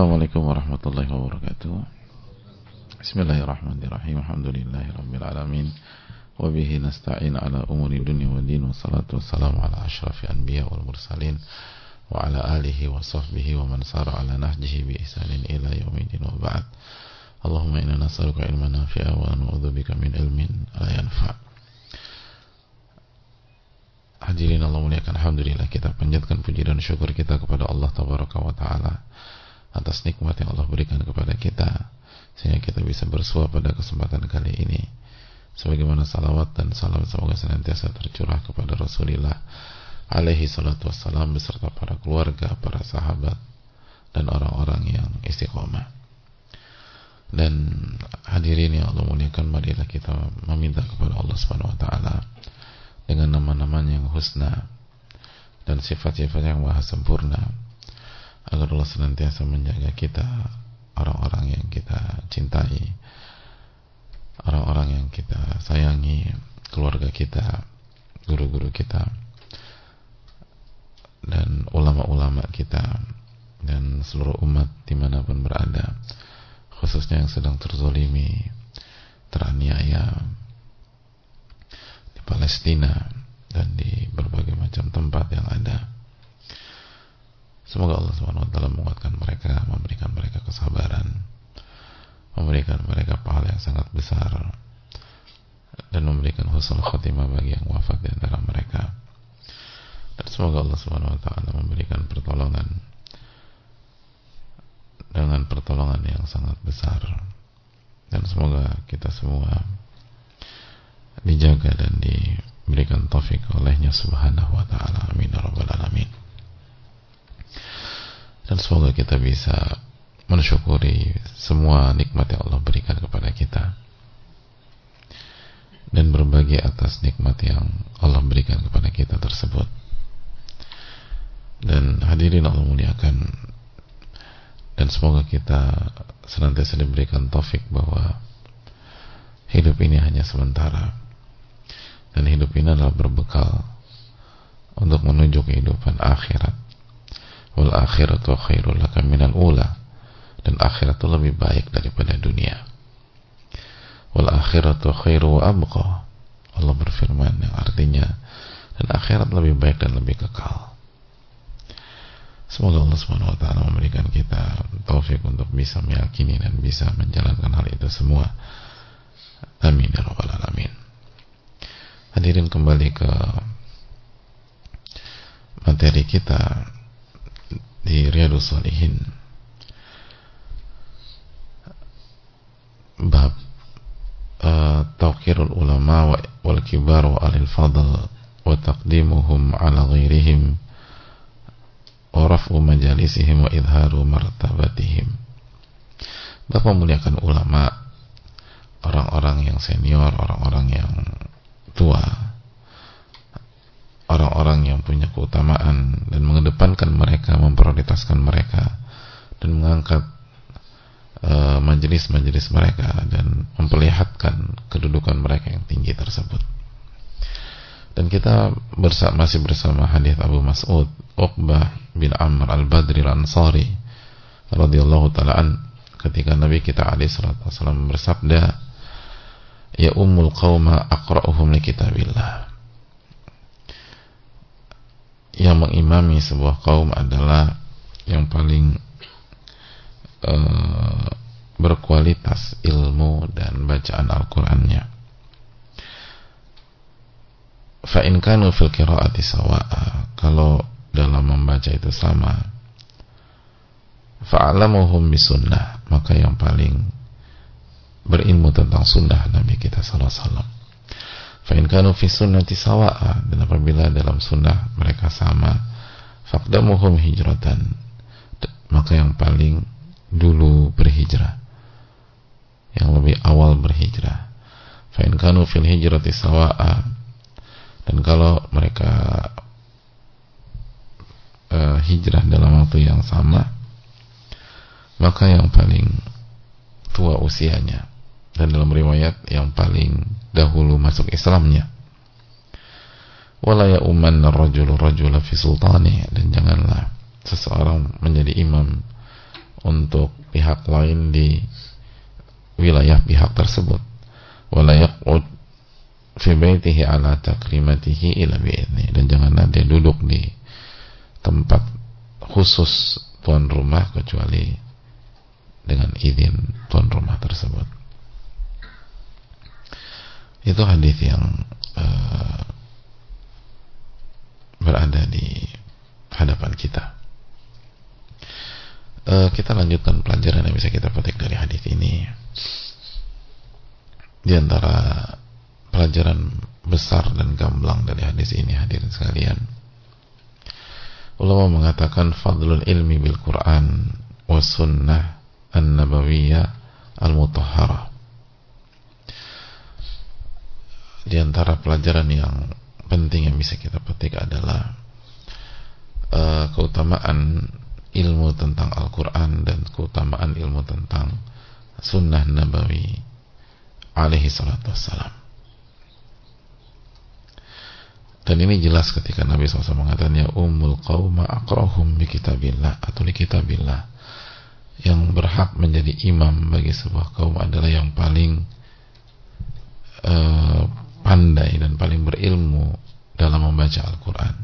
Assalamualaikum warahmatullahi wabarakatuh. Bismillahirrahmanirrahim. Alhamdulillahi rabbil alamin. Wabihi nasta'in ala umuri dunia wa din. Wassalatu wassalamu ala ashrafi anbiya wal mursalin Wa ala alihi wa sahbihi wa man ala nahjihi bi ihsanin ila yaumidin wa ba'd. Allahumma inna nasaluka ilman nafi'a wa nu'udzubika min ilmin la yanfa' Hadirin Allah muliakan Alhamdulillah kita panjatkan puji dan syukur kita kepada Allah Tabaraka wa Ta'ala atas nikmat yang Allah berikan kepada kita sehingga kita bisa bersua pada kesempatan kali ini. Sebagaimana salawat dan salam semoga senantiasa tercurah kepada Rasulullah alaihi salatu wassalam beserta para keluarga, para sahabat dan orang-orang yang istiqomah. Dan hadirin yang Allah muliakan marilah kita meminta kepada Allah Subhanahu wa taala dengan nama-namanya yang husna dan sifat-sifat yang maha sempurna agar Allah senantiasa menjaga kita orang-orang yang kita cintai orang-orang yang kita sayangi keluarga kita guru-guru kita dan ulama-ulama kita dan seluruh umat di mana pun berada khususnya yang sedang terzolimi teraniaya di Palestina dan di berbagai macam tempat yang ada Semoga Allah SWT menguatkan mereka, memberikan mereka kesabaran, memberikan mereka pahala yang sangat besar, dan memberikan husnul khotimah bagi yang wafat di antara mereka. Dan semoga Allah SWT memberikan pertolongan dengan pertolongan yang sangat besar. Dan semoga kita semua dijaga dan diberikan taufik olehnya subhanahu wa ta'ala. Amin. Ya Rabbal Alamin dan semoga kita bisa mensyukuri semua nikmat yang Allah berikan kepada kita. Dan berbagi atas nikmat yang Allah berikan kepada kita tersebut. Dan hadirin Allah muliakan. Dan semoga kita senantiasa diberikan taufik bahwa hidup ini hanya sementara. Dan hidup ini adalah berbekal untuk menuju kehidupan akhirat wal akhiratu khairul laka minal ula. Dan akhirat itu lebih baik daripada dunia. Wal akhiratu khairu wa abqa. Allah berfirman yang artinya dan akhirat lebih baik dan lebih kekal. Semoga Allah Subhanahu wa taala memberikan kita taufik untuk bisa meyakini dan bisa menjalankan hal itu semua. Amin ya rabbal alamin. Hadirin kembali ke materi kita di Riyadus Salihin. Bab uh, tawqirul ulama wal kibar wa alil fadl wa taqdimuhum ala ghairihim wa raf'u majalisihim wa idharu martabatihim. Bab memuliakan ulama orang-orang yang senior orang-orang yang tua orang-orang yang punya keutamaan dan mengedepankan mereka, memprioritaskan mereka dan mengangkat eh, majelis-majelis uh, mereka dan memperlihatkan kedudukan mereka yang tinggi tersebut. Dan kita bersama, masih bersama hadis Abu Mas'ud Uqbah bin Amr al-Badri al-Ansari radhiyallahu taala ketika Nabi kita alaihi salatu wasallam bersabda ya ummul qauma aqra'uhum li kitabillah yang mengimami sebuah kaum adalah yang paling uh, berkualitas ilmu dan bacaan Al-Qur'annya. Fa in kanu fil qira'ati sawa'a kalau dalam membaca itu sama fa'alamuhum bisunnah maka yang paling berilmu tentang sunnah Nabi kita sallallahu alaihi wasallam Fa'in kanu fi sunnati sawa'a dan apabila dalam sunnah mereka sama faqdamuhum hijratan. Maka yang paling dulu berhijrah yang lebih awal berhijrah. Fa'in kanu fil hijrati sawa'a dan kalau mereka uh, hijrah dalam waktu yang sama maka yang paling tua usianya dan dalam riwayat yang paling dahulu masuk Islamnya. Wala ya umman rajulu rajula fi sultani. Dan janganlah seseorang menjadi imam untuk pihak lain di wilayah pihak tersebut. Wala yaqud fi baitihi ala takrimatihi ila bi'idni. Dan janganlah dia duduk di tempat khusus tuan rumah kecuali dengan izin tuan rumah tersebut itu hadis yang uh, berada di hadapan kita. Uh, kita lanjutkan pelajaran yang bisa kita petik dari hadis ini. Di antara pelajaran besar dan gamblang dari hadis ini hadirin sekalian. Ulama mengatakan fadlul ilmi bil Quran wa sunnah an-nabawiyah al-mutahharah di antara pelajaran yang penting yang bisa kita petik adalah uh, keutamaan ilmu tentang Al-Quran dan keutamaan ilmu tentang sunnah nabawi alaihi salatu wassalam. Dan ini jelas ketika Nabi SAW mengatakan ya umul qawma akrahum bi kitabillah atau li kitabillah. Yang berhak menjadi imam bagi sebuah kaum adalah yang paling uh, pandai dan paling berilmu dalam membaca Al-Quran.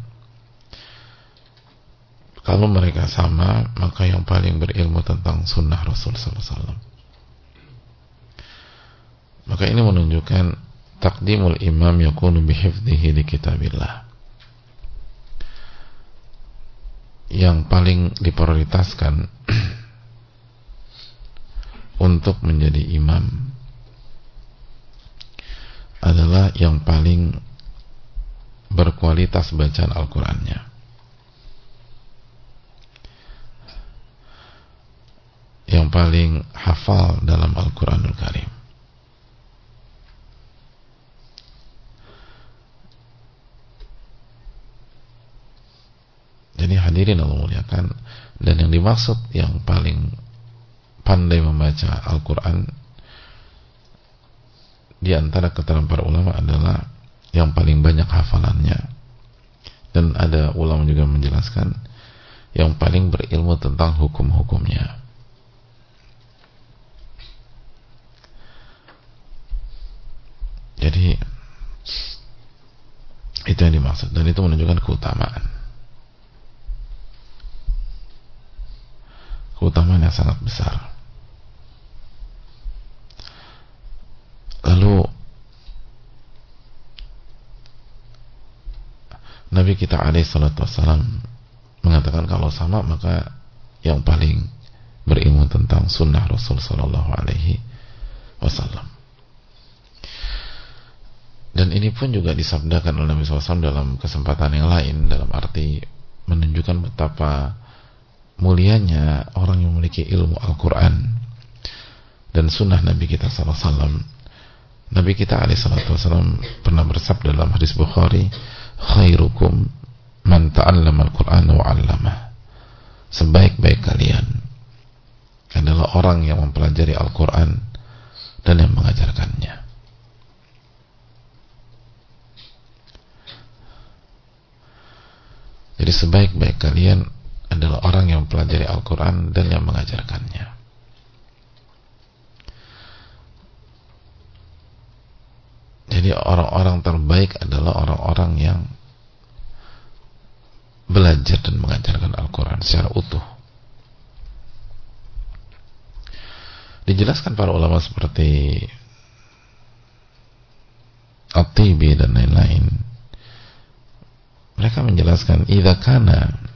Kalau mereka sama maka yang paling berilmu tentang sunnah Rasul SAW maka ini menunjukkan takdimul imam yakunu bihifdhihi di kitabillah. Yang paling diprioritaskan untuk menjadi imam adalah yang paling berkualitas bacaan Al-Qur'annya. Yang paling hafal dalam Al-Qur'anul Karim. Jadi hadirin Allah muliakan dan yang dimaksud yang paling pandai membaca Al-Quran di antara keterangan para ulama adalah yang paling banyak hafalannya. Dan ada ulama juga menjelaskan yang paling berilmu tentang hukum-hukumnya. Jadi itu yang dimaksud. Dan itu menunjukkan keutamaan. Keutamaan yang sangat besar. Lalu Nabi kita alaih salatu wassalam mengatakan kalau sama maka yang paling berilmu tentang sunnah Rasul sallallahu alaihi wasallam. Dan ini pun juga disabdakan oleh Nabi SAW dalam kesempatan yang lain dalam arti menunjukkan betapa mulianya orang yang memiliki ilmu Al-Quran dan sunnah Nabi kita SAW Nabi kita SAW pernah bersabda dalam hadis Bukhari khairukum man ta'allama Al-Quran wa 'allama sebaik-baik kalian adalah orang yang mempelajari Al-Quran dan yang mengajarkannya jadi sebaik-baik kalian adalah orang yang mempelajari Al-Quran dan yang mengajarkannya. Jadi orang-orang terbaik adalah orang-orang yang belajar dan mengajarkan Al-Quran secara utuh. Dijelaskan para ulama seperti At-Tibi dan lain-lain. Mereka menjelaskan, "Idza kana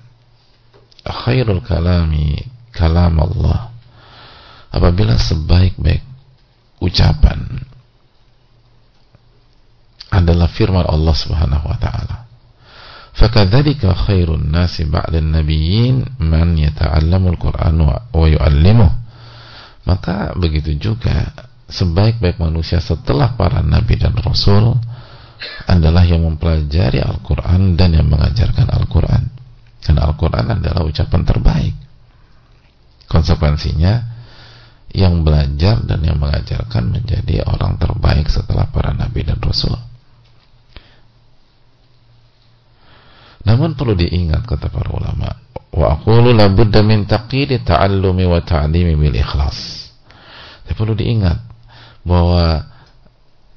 khairul kalami kalam Allah apabila sebaik-baik ucapan adalah firman Allah Subhanahu wa taala fakadzalika khairun nasi ba'dan nabiyyin man yata'allamul Qur'an wa yu'allimuh maka begitu juga sebaik-baik manusia setelah para nabi dan rasul adalah yang mempelajari Al-Quran dan yang mengajarkan Al-Quran dan Al-Quran adalah ucapan terbaik. Konsekuensinya, yang belajar dan yang mengajarkan menjadi orang terbaik setelah para nabi dan rasul. Namun perlu diingat kata para ulama, wa aqulu la budda min taqidi ta'allumi wa ta'limi bil ikhlas. Tapi perlu diingat bahwa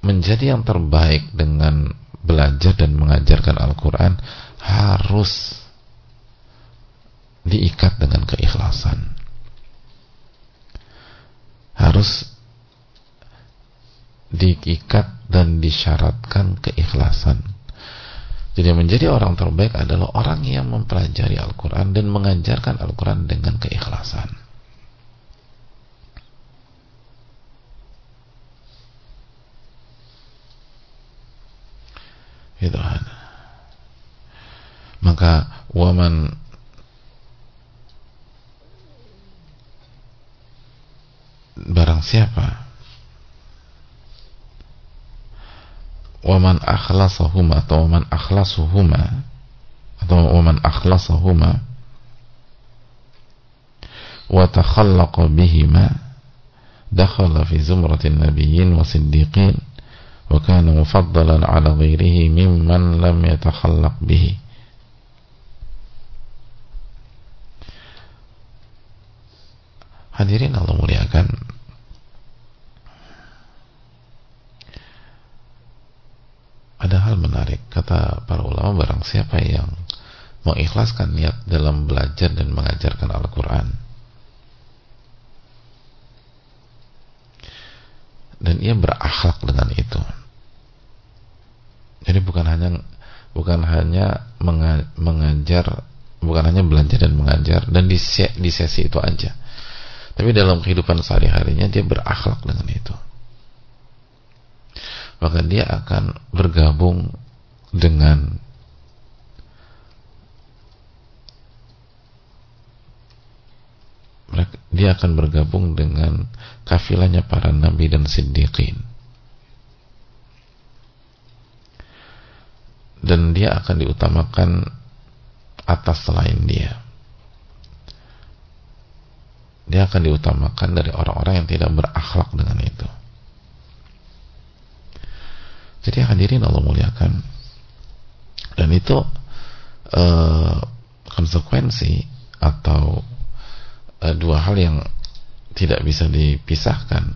menjadi yang terbaik dengan belajar dan mengajarkan Al-Quran harus diikat dengan keikhlasan harus diikat dan disyaratkan keikhlasan jadi menjadi orang terbaik adalah orang yang mempelajari Al-Quran dan mengajarkan Al-Quran dengan keikhlasan. Itu maka waman barang siapa waman akhlasahuma atau waman akhlasuhuma atau waman akhlasahuma wa takhallaqa bihima dakhala fi zumratin nabiyyin wa siddiqin wa kana mufaddalan ala ghairihi mimman lam yatakhallaq bihi Hadirin Allah muliakan Ada hal menarik Kata para ulama barang siapa yang Mengikhlaskan niat dalam belajar dan mengajarkan Al-Quran Dan ia berakhlak dengan itu Jadi bukan hanya Bukan hanya mengajar Bukan hanya belajar dan mengajar Dan di, di sesi itu aja tapi dalam kehidupan sehari-harinya dia berakhlak dengan itu. Maka dia akan bergabung dengan dia akan bergabung dengan kafilahnya para nabi dan siddiqin. Dan dia akan diutamakan atas selain dia. Dia akan diutamakan dari orang-orang yang tidak berakhlak dengan itu. Jadi hadirin Allah muliakan. Dan itu uh, konsekuensi atau uh, dua hal yang tidak bisa dipisahkan.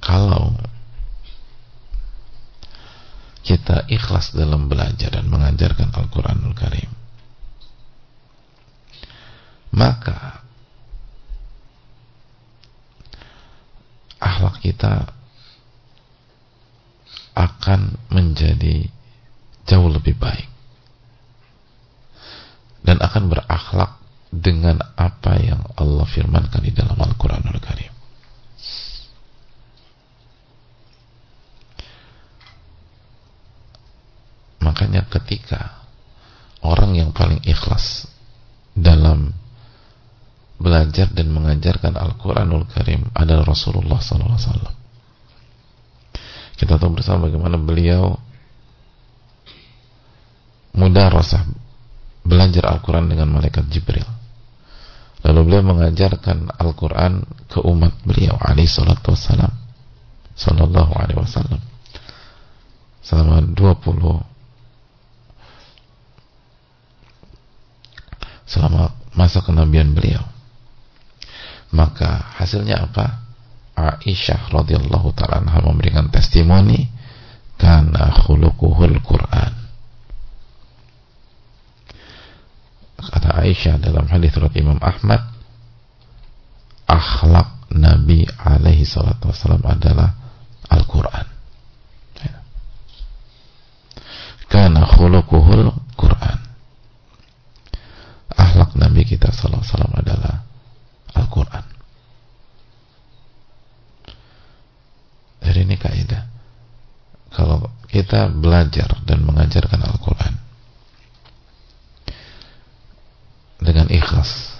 Kalau kita ikhlas dalam belajar dan mengajarkan Al-Quranul Karim maka akhlak kita akan menjadi jauh lebih baik dan akan berakhlak dengan apa yang Allah firmankan di dalam Al-Quranul Karim. Makanya ketika orang yang paling ikhlas dalam belajar dan mengajarkan Al-Quranul Karim adalah Rasulullah SAW. Kita tahu bersama bagaimana beliau mudah rasa belajar Al-Quran dengan malaikat Jibril. Lalu beliau mengajarkan Al-Quran ke umat beliau alaihi salatu wassalam sallallahu alaihi wasallam selama 20 selama masa kenabian beliau maka hasilnya apa? Aisyah radhiyallahu taala anha memberikan testimoni karena khuluquhul Quran. Kata Aisyah dalam hadis riwayat Imam Ahmad, akhlak Nabi alaihi salatu wasallam adalah Al-Quran. Karena khuluquhul Quran. Akhlak Nabi kita sallallahu alaihi wasallam adalah Al-Quran jadi ini kaidah kalau kita belajar dan mengajarkan Al-Quran. Dengan ikhlas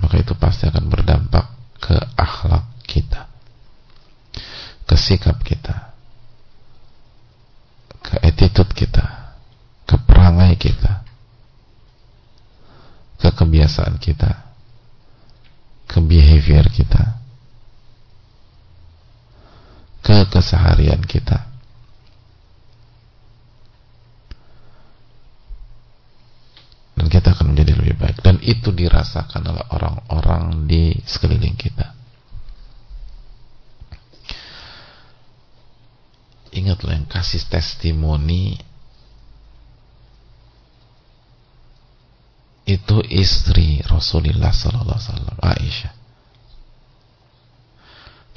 maka itu pasti akan berdampak ke akhlak kita ke sikap kita ke attitude kita ke perangai kita ke kebiasaan kita ke behavior kita ke keseharian kita dan kita akan menjadi lebih baik itu dirasakan oleh orang-orang di sekeliling kita. Ingatlah yang kasih testimoni itu istri Rasulullah Sallallahu Alaihi Wasallam Aisyah.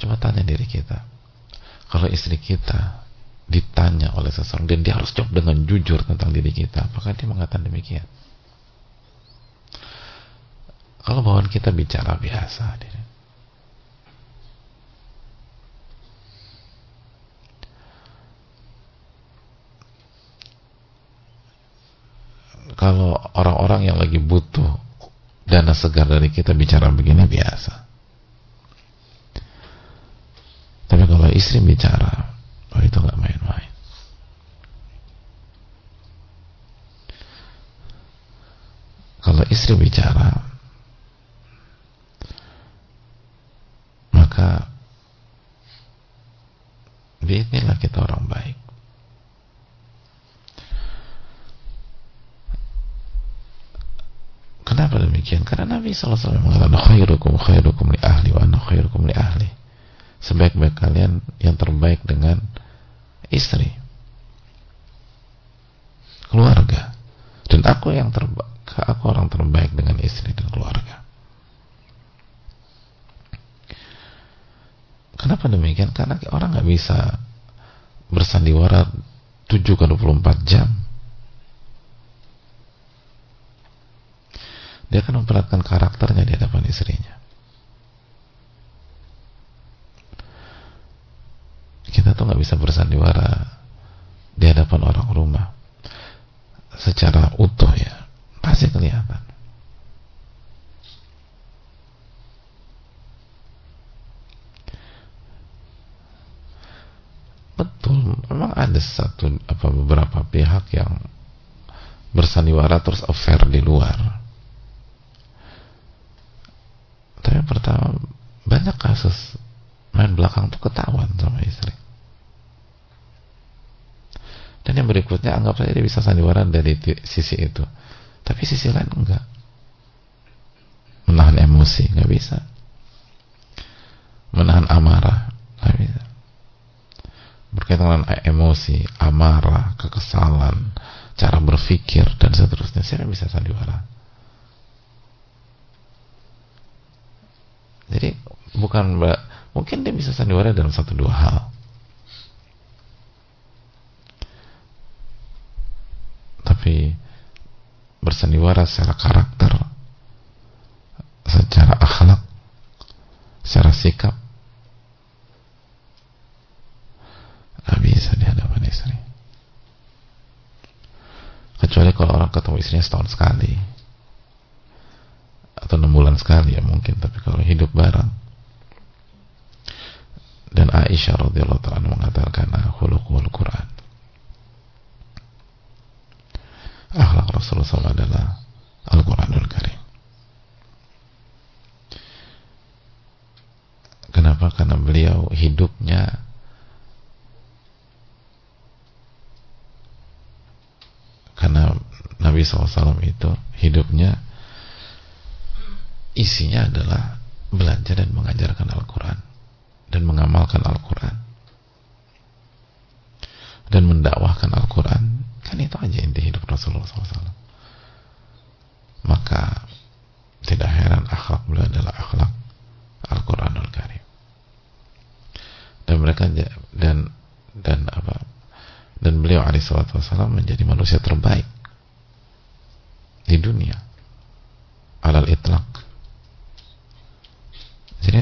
Coba tanya diri kita, kalau istri kita ditanya oleh seseorang dan dia harus jawab dengan jujur tentang diri kita, apakah dia mengatakan demikian? Kalau bawaan kita bicara biasa, kalau orang-orang yang lagi butuh dana segar dari kita bicara begini biasa. Tapi kalau istri bicara, oh itu nggak main-main. Kalau istri bicara, maka inilah kita orang baik. Kenapa demikian? Karena Nabi SAW mengatakan khairukum khairukum li ahli wa khairukum li ahli. Sebaik-baik kalian yang terbaik dengan istri. Keluarga. Dan aku yang terbaik, aku orang terbaik dengan istri dan keluarga. Kenapa demikian? Karena orang nggak bisa bersandiwara 7 ke 24 jam dia akan memperlihatkan karakternya di hadapan istrinya. Kita tuh nggak bisa bersandiwara di hadapan orang rumah secara utuh ya, pasti kelihatan. Betul, memang ada satu apa beberapa pihak yang bersandiwara terus affair di luar tapi pertama banyak kasus main belakang tuh ketahuan sama istri. Dan yang berikutnya anggap saja dia bisa sandiwara dari sisi itu. Tapi sisi lain enggak. Menahan emosi nggak bisa. Menahan amarah nggak bisa. Berkaitan dengan emosi amarah kekesalan cara berpikir dan seterusnya siapa bisa sandiwara Jadi bukan mungkin dia bisa sandiwara dalam satu dua hal. Tapi bersandiwara secara karakter, secara akhlak, secara sikap, nggak bisa di hadapan istri. Kecuali kalau orang ketemu istrinya setahun sekali atau enam bulan sekali ya mungkin tapi kalau hidup bareng. Dan Aisyah radhiyallahu taala mengatakan khuluqul Quran. Akhlak Rasulullah SAW adalah Al-Quranul Karim. Kenapa? karena beliau hidupnya karena Nabi SAW itu hidupnya isinya adalah belajar dan mengajarkan Al-Quran dan mengamalkan Al-Quran dan mendakwahkan Al-Quran. Kan itu aja inti hidup Rasulullah SAW maka tidak heran akhlak beliau adalah akhlak Al-Quranul Karim. Dan mereka dan dan apa dan beliau alaihissalam menjadi manusia terbaik di dunia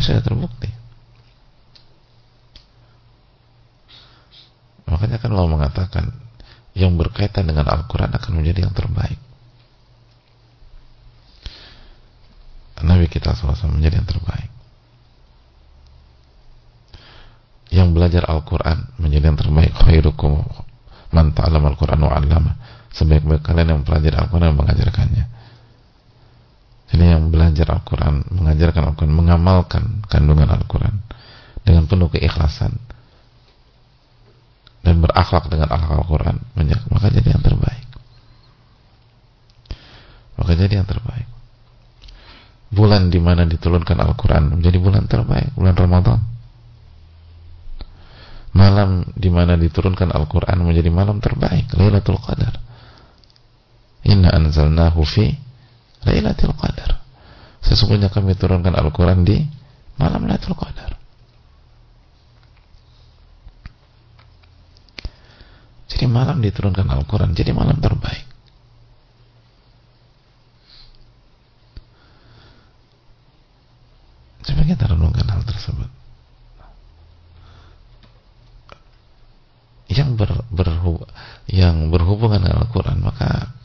sudah terbukti. Makanya kan Allah mengatakan yang berkaitan dengan Al-Quran akan menjadi yang terbaik. Nabi kita SAW menjadi yang terbaik. Yang belajar Al-Quran menjadi yang terbaik. Khairukum man ta'alam Al-Quran wa Sebaik-baik kalian yang mempelajari Al-Quran dan mengajarkannya. Ini yang belajar Al-Quran, mengajarkan Al-Quran, mengamalkan kandungan Al-Quran dengan penuh keikhlasan dan berakhlak dengan akhlak Al-Quran, maka jadi yang terbaik. Maka jadi yang terbaik. bulan di mana diturunkan Al-Quran menjadi bulan terbaik, bulan Ramadan. Malam di mana diturunkan Al-Quran menjadi malam terbaik, Lailatul Qadar. Inna anzalnahu fi Lailatul Qadar. Sesungguhnya kami turunkan Al-Quran di malam Lailatul Qadar. Jadi malam diturunkan Al-Quran, jadi malam terbaik. Coba kita renungkan hal tersebut. Yang ber, berhub, yang berhubungan dengan Al-Quran maka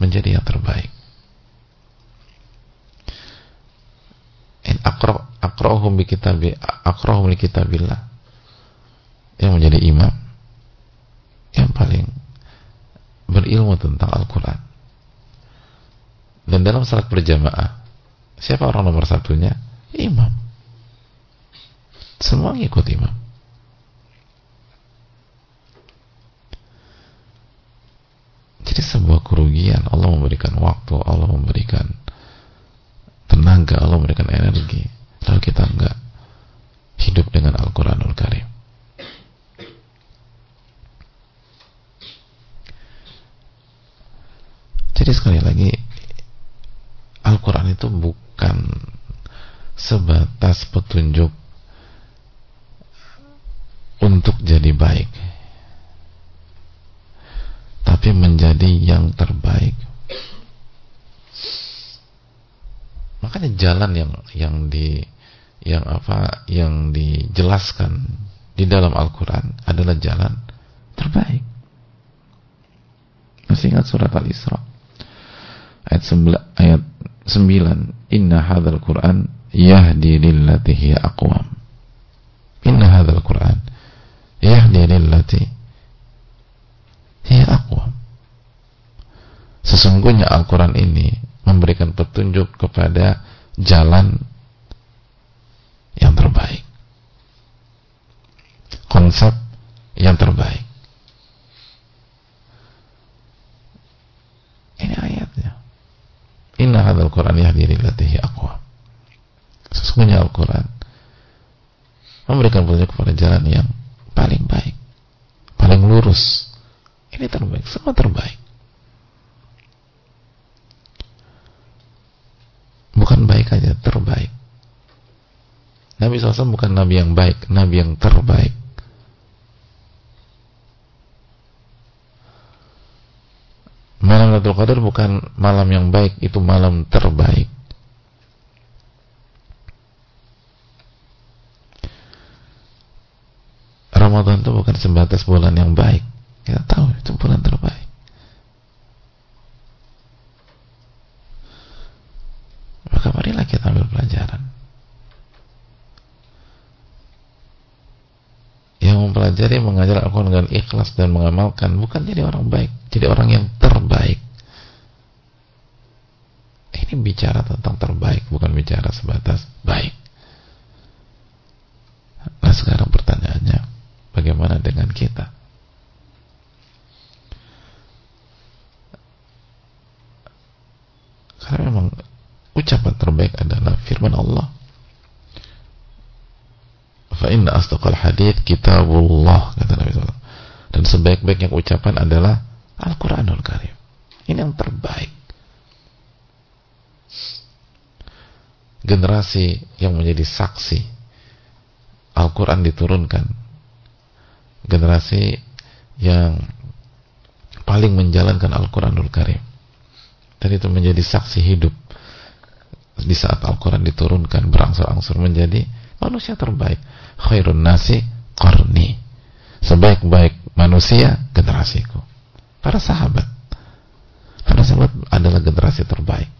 menjadi yang terbaik. In akrahum bi kitabi akrahum li kitabillah yang menjadi imam yang paling berilmu tentang Al-Quran dan dalam salat berjamaah Siapa orang nomor satunya? Imam. Semua ngikut imam. Jadi sebuah kerugian Allah memberikan waktu, Allah memberikan tenaga, Allah memberikan energi. Lalu kita enggak hidup dengan Al-Quranul Karim. Jadi sekali lagi Al-Quran itu bukan sebatas petunjuk untuk jadi baik tapi menjadi yang terbaik. Makanya jalan yang yang di yang apa yang dijelaskan di dalam Al-Quran adalah jalan terbaik. Masih ingat surat Al-Isra? Ayat 9 ayat 9 Inna hadzal Qur'an yahdi lillati hiya aqwam. Inna hadzal Qur'an yahdi lillati hiya aqwam Sesungguhnya Al-Quran ini memberikan petunjuk kepada jalan yang terbaik konsep yang terbaik ini ayatnya Inna hadzal Qur'an yahdi lillatihi aqwa. Sesungguhnya Al-Qur'an memberikan petunjuk kepada jalan yang paling baik, paling lurus. Ini terbaik, semua terbaik. Bukan baik aja, terbaik. Nabi SAW bukan Nabi yang baik, Nabi yang terbaik. Malam Lailatul Qadar bukan malam yang baik, itu malam terbaik. Ramadan itu bukan sebatas bulan yang baik. Kita tahu itu bulan terbaik. Maka marilah kita ambil pelajaran. Yang mempelajari mengajar Al-Quran dengan ikhlas dan mengamalkan bukan jadi orang baik, jadi orang yang terbaik. Ini bicara tentang terbaik, bukan bicara sebatas baik. Nah sekarang pertanyaannya, bagaimana dengan kita? Karena memang ucapan terbaik adalah firman Allah. Fa inna astaqal hadith kitabullah kata Nabi SAW. Dan sebaik-baiknya ucapan adalah Al-Quranul Karim. Ini yang terbaik. Generasi yang menjadi saksi Al-Quran diturunkan. Generasi yang paling menjalankan Al-Quranul Karim. Dan itu menjadi saksi hidup di saat Al-Quran diturunkan berangsur-angsur menjadi manusia terbaik. Khairun nasi qarni. Sebaik-baik manusia generasiku para sahabat. Para sahabat adalah generasi terbaik.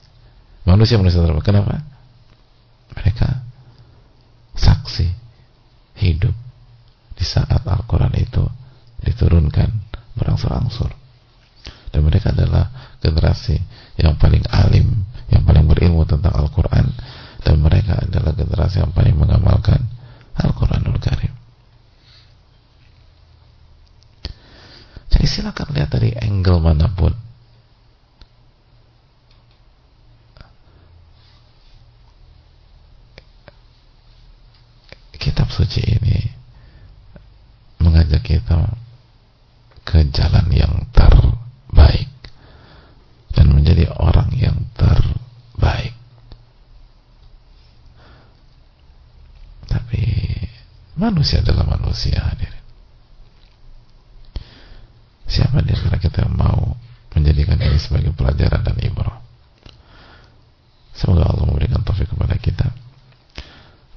Manusia-manusia terbaik. Kenapa? Mereka saksi hidup di saat Al-Quran itu diturunkan berangsur-angsur. Dan mereka adalah generasi yang paling alim, yang paling berilmu tentang Al-Quran. Dan mereka adalah generasi yang paling mengamalkan Al-Quranul Karim. Jadi silakan lihat dari angle mana pun. suci ini mengajak kita ke jalan yang terbaik dan menjadi orang yang terbaik. Tapi manusia adalah manusia hadirin. Siapa di antara kita yang mau menjadikan ini sebagai pelajaran dan ibrah? Semoga Allah memberikan taufik kepada kita.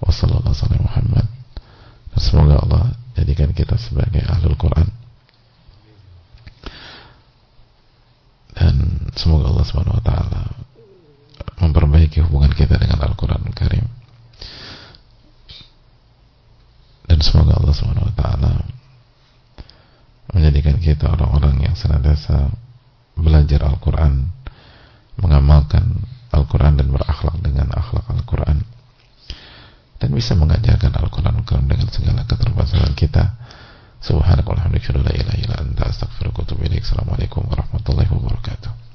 Wassalamualaikum Muhammad. Dan semoga Allah jadikan kita sebagai ahlul Quran. Dan semoga Allah Subhanahu wa taala memperbaiki hubungan kita dengan Al-Qur'an Karim. Dan semoga Allah Subhanahu wa taala menjadikan kita orang-orang yang senantiasa belajar Al-Quran mengamalkan Al-Quran dan berakhlak dengan akhlak Al-Quran dan bisa mengajarkan Al-Quran dengan segala keterbatasan kita. Subhanakallahumma wa bihamdika la ilaha illa anta astaghfiruka wa atubu ilaik. Assalamualaikum warahmatullahi wabarakatuh